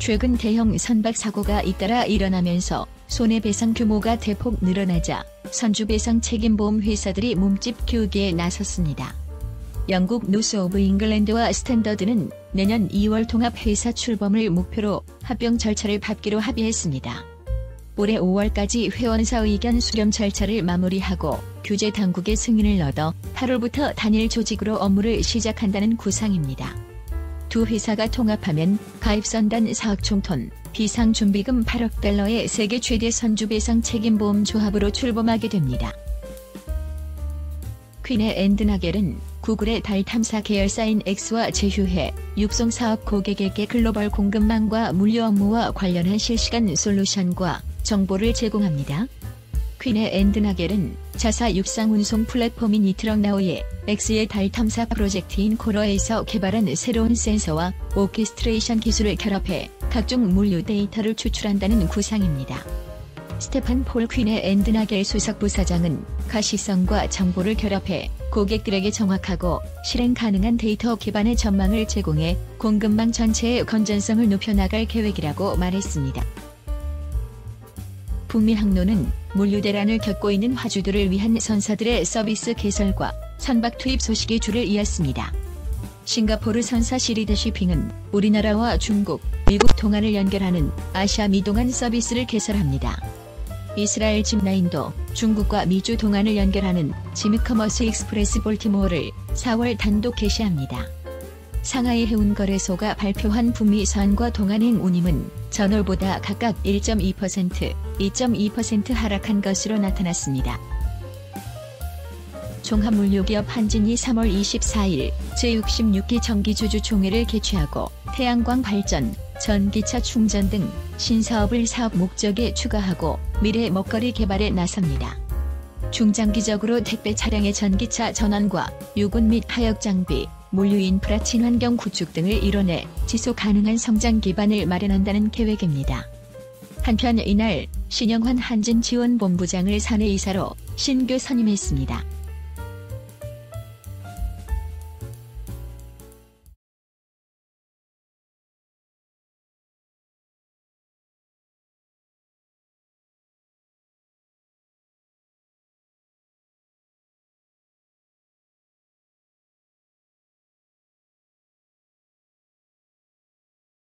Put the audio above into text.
최근 대형 선박 사고가 잇따라 일어나면서 손해배상 규모가 대폭 늘어나자 선주배상 책임보험 회사들이 몸집 키우기에 나섰습니다. 영국 노스 오브 잉글랜드와 스탠더드는 내년 2월 통합회사 출범을 목표로 합병 절차를 밟기로 합의했습니다. 올해 5월까지 회원사 의견 수렴 절차를 마무리하고 규제 당국의 승인을 얻어 8월부터 단일 조직으로 업무를 시작한다는 구상입니다. 두 회사가 통합하면 가입선단 4억 총톤, 비상준비금 8억 달러의 세계 최대 선주배상 책임보험 조합으로 출범하게 됩니다. 퀴네앤드나겔은 구글의 달 탐사 계열사인 X와 제휴해 육송 사업 고객에게 글로벌 공급망과 물류 업무와 관련한 실시간 솔루션과 정보를 제공합니다. 퀴네앤드나겔은 자사 육상 운송 플랫폼인 이트럭나우에 X의 달 탐사 프로젝트인 코러스에서 개발한 새로운 센서와 오케스트레이션 기술을 결합해 각종 물류 데이터를 추출한다는 구상입니다. 스테판 폴 퀴네앤드나겔 수석 부사장은 가시성과 정보를 결합해 고객들에게 정확하고 실행 가능한 데이터 기반의 전망을 제공해 공급망 전체의 건전성을 높여나갈 계획이라고 말했습니다. 북미 항로는 물류 대란을 겪고 있는 화주들을 위한 선사들의 서비스 개설과 선박 투입 소식이 줄을 이었습니다. 싱가포르 선사 시리드 쉬핑은 우리나라와 중국, 미국 동안을 연결하는 아시아 미동안 서비스를 개설합니다. 이스라엘 짐라인도 중국과 미주 동안을 연결하는 짐 이커머스 익스프레스 볼티모어를 4월 단독 개시합니다. 상하이 해운거래소가 발표한 북미 서안과 동안행 운임은 전월보다 각각 1.2%, 2.2% 하락한 것으로 나타났습니다. 종합물류기업 한진이 3월 24일 제66기 정기주주 총회를 개최하고 태양광 발전, 전기차 충전 등 신사업을 사업 목적에 추가하고 미래 먹거리 개발에 나섭니다. 중장기적으로 택배 차량의 전기차 전환과 유군 및 하역 장비, 물류 인프라 친환경 구축 등을 이뤄내 지속 가능한 성장 기반을 마련한다는 계획입니다. 한편 이날 신영환 한진지원본부장을 사내 이사로 신규 선임했습니다.